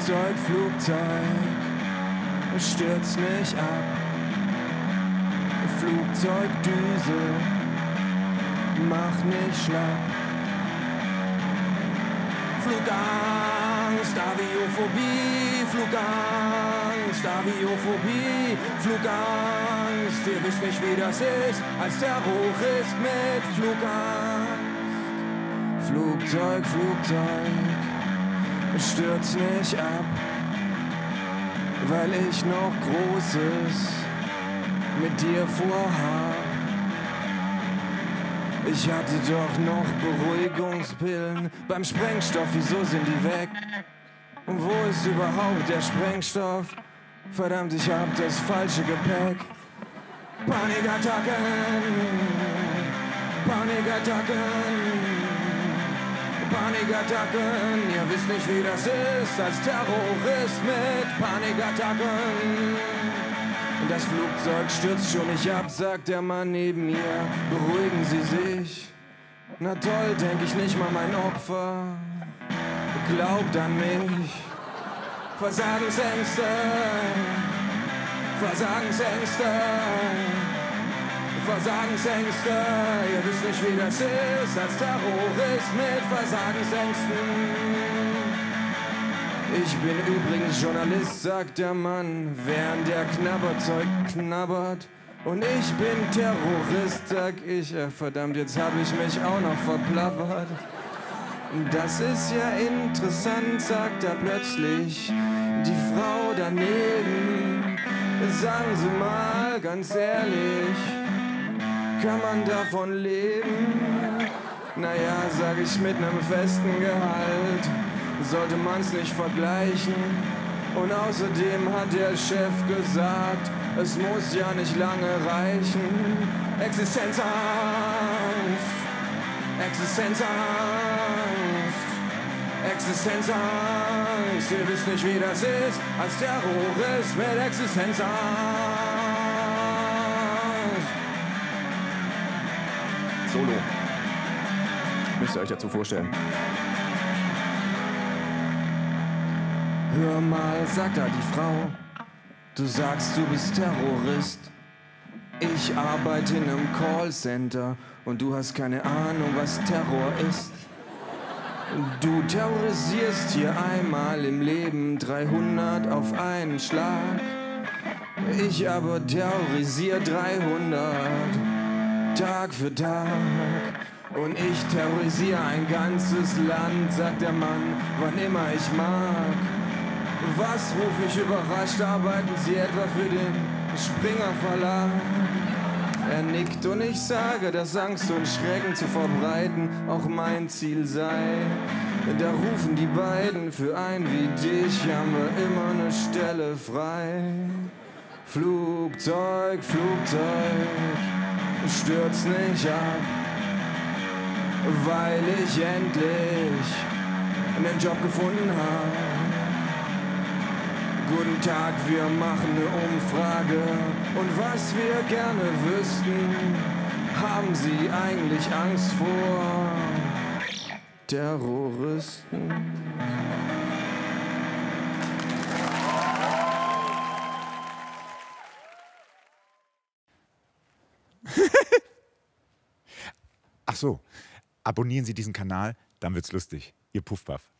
Flugzeug, Flugzeug, stürzt mich ab. Flugzeugdüse, mach nicht schlapp. Flugangst, Aviophobie, Flugangst, Aviophobie, Flugangst. Ihr wisst nicht, wie das ist, als Terrorist mit Flugangst. Flugzeug, Flugzeug, stürzt mich ab, weil ich noch Großes mit dir vorhab. Ich hatte doch noch Beruhigungspillen beim Sprengstoff, wieso sind die weg? Und wo ist überhaupt der Sprengstoff? Verdammt, ich hab das falsche Gepäck. Panikattacken, Panikattacken. Panikattacken. Ihr wisst nicht, wie das ist als Terrorist mit Panikattacken. Das Flugzeug stürzt schon nicht ab, sagt der Mann neben mir. Beruhigen Sie sich. Na toll, denk ich nicht mal mein Opfer. Glaubt an mich. Versagensängste. Versagensängste. Versagensängste. Ihr wisst nicht, wie das ist als Terrorist mit Versagensängsten. Ich bin übrigens Journalist, sagt der Mann, während der Knabberzeug knabbert. Und ich bin Terrorist, sag ich. Ja, verdammt, jetzt hab ich mich auch noch verplappert. Das ist ja interessant, sagt er plötzlich. Die Frau daneben, sagen Sie mal ganz ehrlich, kann man davon leben? Naja, sag ich mit nem festen Gehalt sollte man's nicht vergleichen. Und außerdem hat der Chef gesagt, es muss ja nicht lange reichen. Existenzangst, Existenzangst, Existenzangst. Ihr wisst nicht, wie das ist, als Terrorist mit Existenzangst. Solo. Müsst ihr euch dazu vorstellen. Hör mal, sagt da die Frau, du sagst, du bist Terrorist. Ich arbeite in einem Callcenter und du hast keine Ahnung, was Terror ist. Du terrorisierst hier einmal im Leben 300 auf einen Schlag. Ich aber terrorisiere 300 Tag für Tag. Und ich terrorisiere ein ganzes Land, sagt der Mann, wann immer ich mag. Was, ruf ich überrascht, arbeiten Sie etwa für den Springer Verlag? Er nickt und ich sage, dass Angst und Schrecken zu verbreiten auch mein Ziel sei. Da rufen die beiden, für einen wie dich haben wir immer eine Stelle frei. Flugzeug, Flugzeug, stürz nicht ab, weil ich endlich einen Job gefunden habe. Guten Tag, wir machen eine Umfrage. Und was wir gerne wüssten, haben Sie eigentlich Angst vor Terroristen? So, abonnieren Sie diesen Kanal, dann wird's lustig. Ihr Puffpuff.